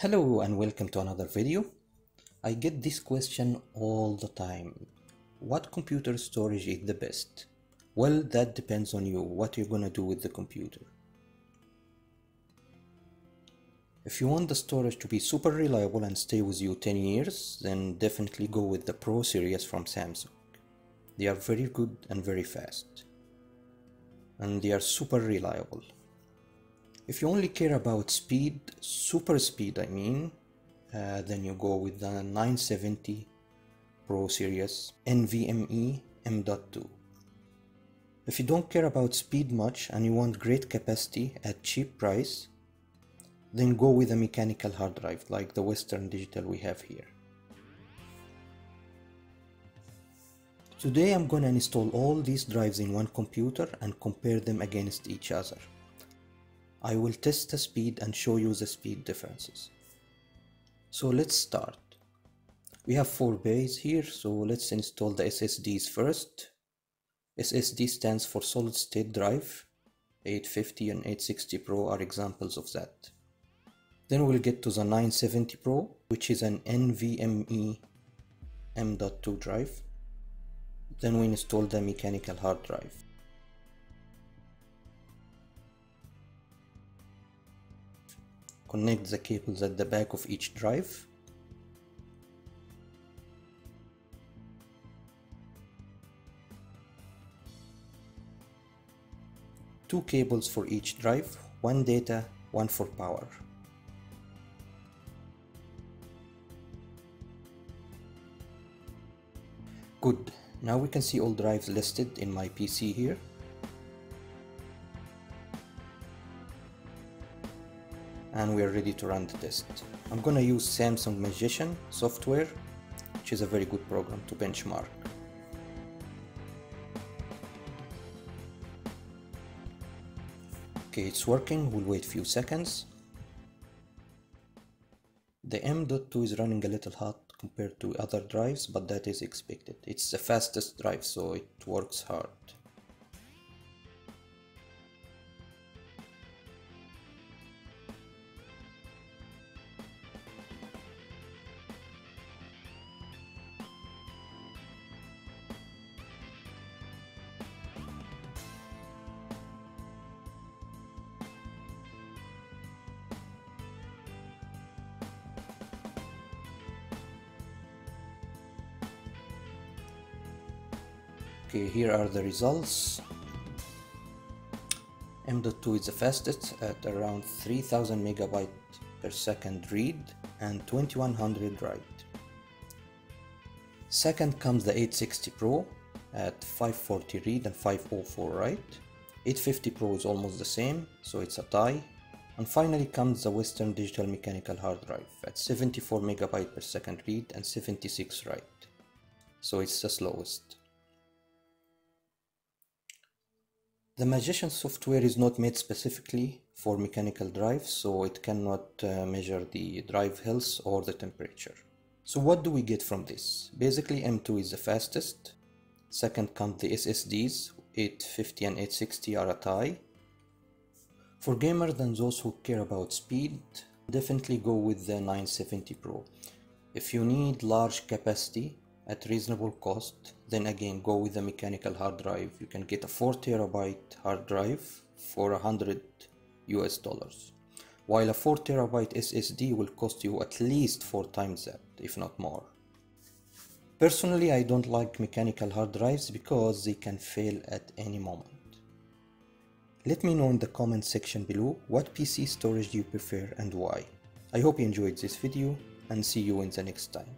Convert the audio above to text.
Hello and welcome to another video. I get this question all the time. What computer storage is the best? Well, that depends on you, what you're gonna do with the computer. If you want the storage to be super reliable and stay with you 10 years, then definitely go with the Pro series from Samsung. They are very good and very fast. And they are super reliable. If you only care about speed, super speed I mean, uh, then you go with the 970 Pro series NVMe M.2. If you don't care about speed much and you want great capacity at cheap price, then go with a mechanical hard drive like the Western Digital we have here. Today I'm gonna install all these drives in one computer and compare them against each other. I will test the speed and show you the speed differences. So let's start. We have four bays here, so let's install the SSDs first. SSD stands for solid state drive. 850 and 860 Pro are examples of that. Then we'll get to the 970 Pro, which is an NVMe M.2 drive. Then we install the mechanical hard drive. Connect the cables at the back of each drive. Two cables for each drive, one data, one for power. Good, now we can see all drives listed in my PC here. And we are ready to run the test. I'm gonna use Samsung Magician software, which is a very good program to benchmark. Okay, it's working, we'll wait a few seconds. The M.2 is running a little hot compared to other drives, but that is expected. It's the fastest drive, so it works hard. Okay, here are the results. M.2 is the fastest at around 3000 megabyte per second read and 2100 write. Second comes the 860 Pro at 540 read and 504 write. 850 Pro is almost the same, so it's a tie. And finally comes the Western Digital Mechanical Hard Drive at 74 megabyte per second read and 76 write. So it's the slowest. The Magician software is not made specifically for mechanical drives, so it cannot uh, measure the drive health or the temperature. So what do we get from this? Basically M2 is the fastest. Second comes the SSDs, 850 and 860 are a tie. For gamers and those who care about speed, definitely go with the 970 Pro. If you need large capacity, at reasonable cost then again go with a mechanical hard drive. You can get a 4 terabyte hard drive for 100 US dollars while a 4 terabyte SSD will cost you at least 4 times that if not more. Personally I don't like mechanical hard drives because they can fail at any moment. Let me know in the comment section below what PC storage do you prefer and why. I hope you enjoyed this video and see you in the next time